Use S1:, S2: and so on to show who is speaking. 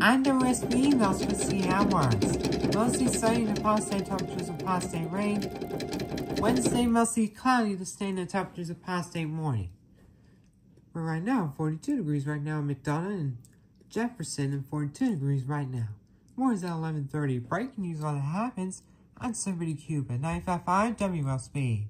S1: And the rest emails for see how. Mostly sunny to past day temperatures of past day rain. Wednesday, mostly cloudy to standard temperatures of past day morning. But right now, 42 degrees right now in McDonough and Jefferson and 42 degrees right now. More is at 11.30. Breaking news on it happens on 70 Cuba, 955 WSB.